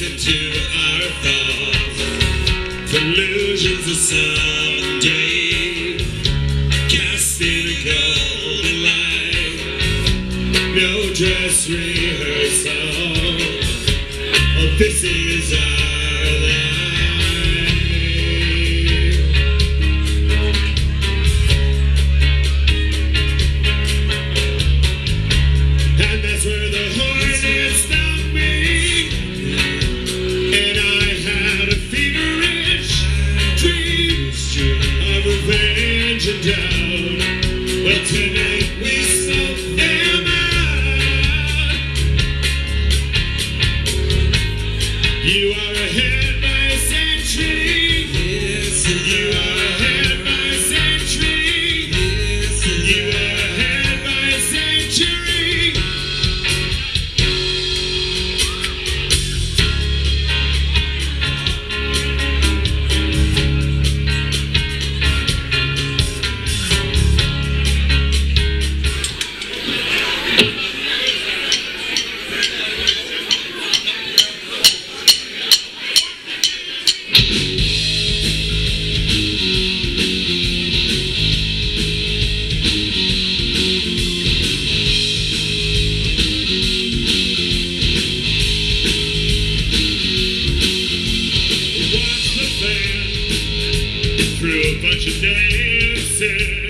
listen to our thoughts. Delusions of someday, cast in a golden light. No dress rehearsal. Oh, this is. through a bunch of dances.